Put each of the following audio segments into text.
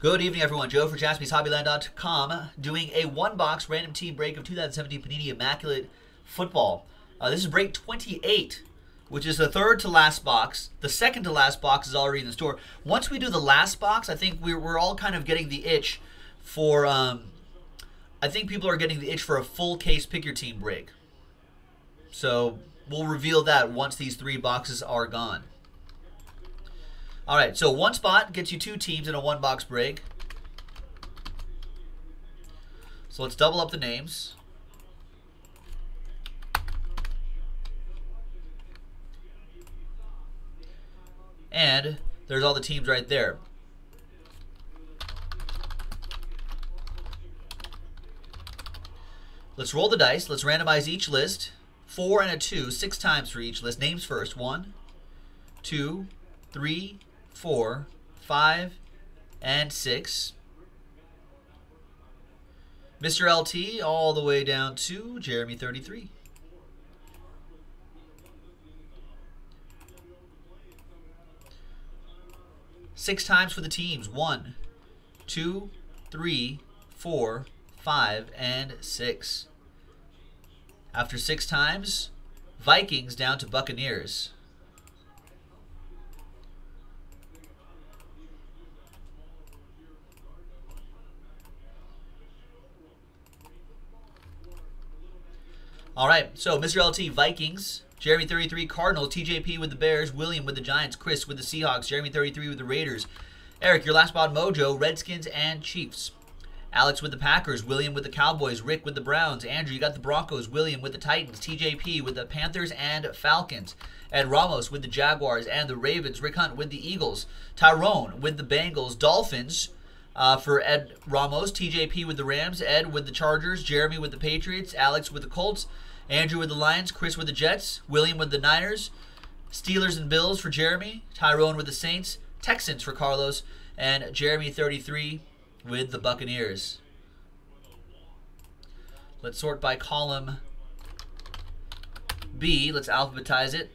Good evening, everyone. Joe for JaspysHobbyland.com doing a one-box random team break of 2017 Panini Immaculate Football. Uh, this is break 28, which is the third to last box. The second to last box is already in the store. Once we do the last box, I think we're, we're all kind of getting the itch for. Um, I think people are getting the itch for a full case pick your team break. So we'll reveal that once these three boxes are gone. All right, so one spot gets you two teams in a one box break. So let's double up the names. And there's all the teams right there. Let's roll the dice. Let's randomize each list. Four and a two, six times for each list. Names first. One, two, three, four, five, and six. Mr. LT all the way down to Jeremy 33. Six times for the teams. One, two, three, four, five, and six. After six times, Vikings down to Buccaneers. All right, so Mr. LT, Vikings. Jeremy 33, Cardinals. TJP with the Bears. William with the Giants. Chris with the Seahawks. Jeremy 33 with the Raiders. Eric, your last spot, Mojo, Redskins, and Chiefs. Alex with the Packers, William with the Cowboys, Rick with the Browns, Andrew, you got the Broncos, William with the Titans, TJP with the Panthers and Falcons, Ed Ramos with the Jaguars and the Ravens, Rick Hunt with the Eagles, Tyrone with the Bengals, Dolphins uh, for Ed Ramos, TJP with the Rams, Ed with the Chargers, Jeremy with the Patriots, Alex with the Colts, Andrew with the Lions, Chris with the Jets, William with the Niners, Steelers and Bills for Jeremy, Tyrone with the Saints, Texans for Carlos, and Jeremy 33 with the Buccaneers. Let's sort by column B. Let's alphabetize it.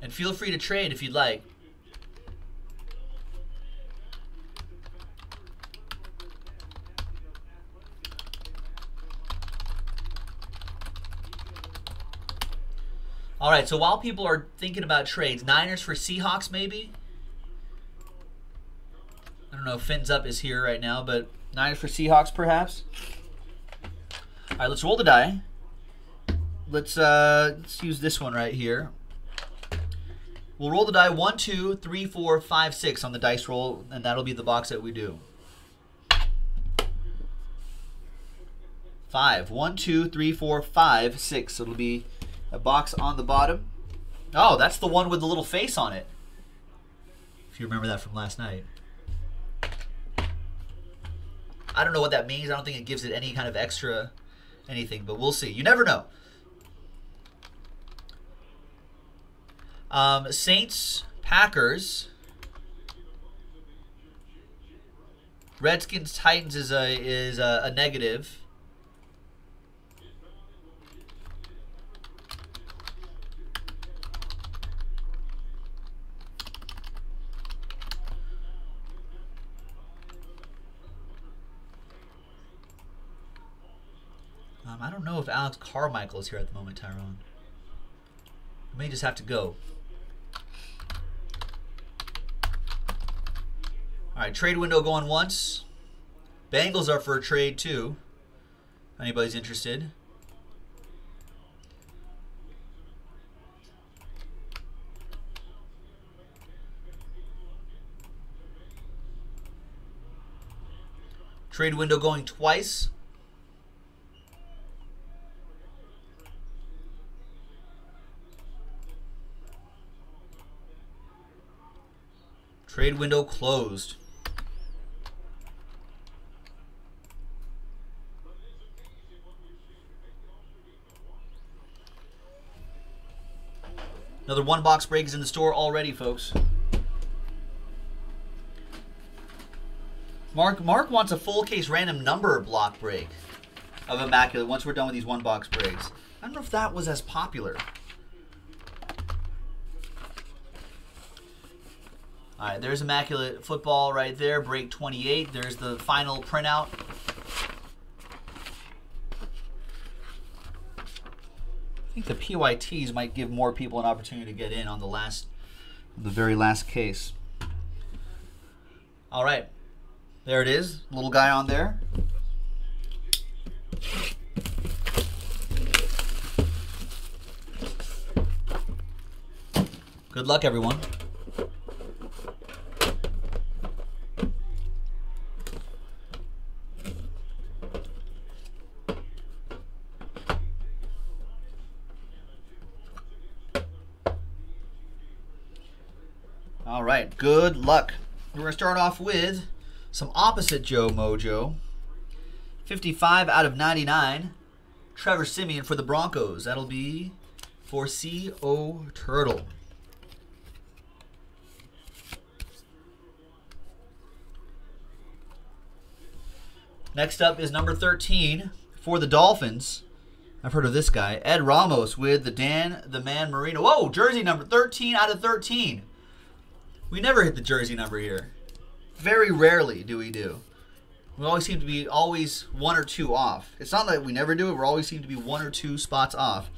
And feel free to trade if you'd like. All right, so while people are thinking about trades, Niners for Seahawks maybe? I don't know if Fins Up is here right now, but Niners for Seahawks perhaps? All right, let's roll the die. Let's, uh, let's use this one right here. We'll roll the die one, two, three, four, five, six on the dice roll, and that'll be the box that we do. Five. One, two, three, four, five, six. So it'll be a box on the bottom. Oh, that's the one with the little face on it. If you remember that from last night. I don't know what that means. I don't think it gives it any kind of extra anything, but we'll see. You never know. Um, Saints, Packers. Redskins, Titans is a is a, a negative. Um, I don't know if Alex Carmichael is here at the moment, Tyrone. We may just have to go. All right, trade window going once. Bengals are for a trade too. Anybody's interested. Trade window going twice. Trade window closed. Another one box break is in the store already, folks. Mark Mark wants a full case random number block break of Immaculate once we're done with these one box breaks. I don't know if that was as popular. All right, there's Immaculate Football right there, break 28. There's the final printout. I think the PYTs might give more people an opportunity to get in on the last, the very last case. All right, there it is, little guy on there. Good luck, everyone. All right, good luck. We're to start off with some opposite Joe Mojo. 55 out of 99. Trevor Siemian for the Broncos. That'll be for C.O. Turtle. Next up is number 13 for the Dolphins. I've heard of this guy. Ed Ramos with the Dan the Man Marino. Whoa, jersey number 13 out of 13. We never hit the jersey number here. Very rarely do we do. We always seem to be always one or two off. It's not that we never do it. We always seem to be one or two spots off.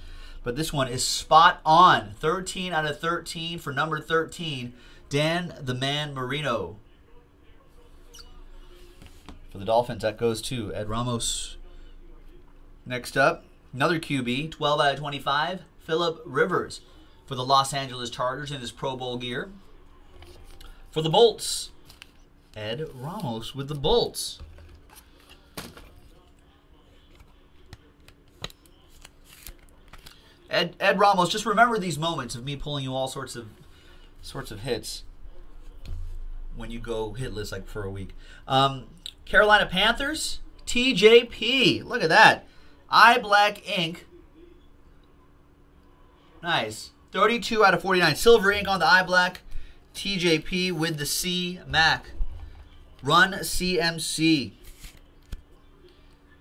But this one is spot on. 13 out of 13 for number 13. Dan the Man Marino. For the Dolphins, that goes to Ed Ramos. Next up, another QB, 12 out of 25, Philip Rivers for the Los Angeles Chargers in his Pro Bowl gear. For the Bolts, Ed Ramos with the Bolts. Ed, Ed Ramos, just remember these moments of me pulling you all sorts of sorts of hits when you go hitless like for a week. Um, Carolina Panthers, TJP. Look at that. Eye Black ink. Nice. 32 out of 49. Silver ink on the eye black. TJP with the C Mac. Run CMC.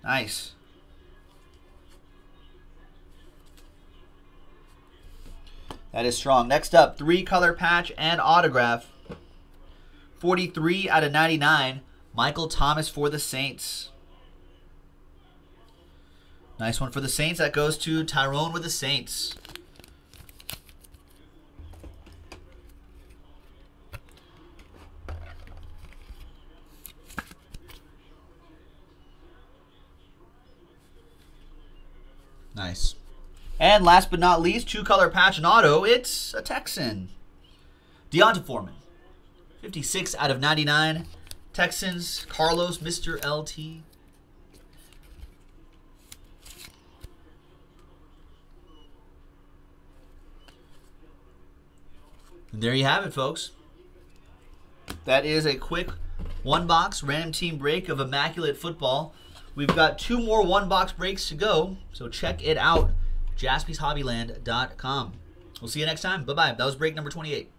Nice. That is strong. Next up, three color patch and autograph. 43 out of 99. Michael Thomas for the Saints. Nice one for the Saints. That goes to Tyrone with the Saints. Nice. And last but not least, two color patch and auto. It's a Texan. D'Onta Foreman. 56 out of 99. Texans, Carlos, Mr. LT. And there you have it, folks. That is a quick one box random team break of Immaculate Football. We've got two more one box breaks to go, so check it out. JaspysHobbyland.com. We'll see you next time. Bye bye. That was break number 28.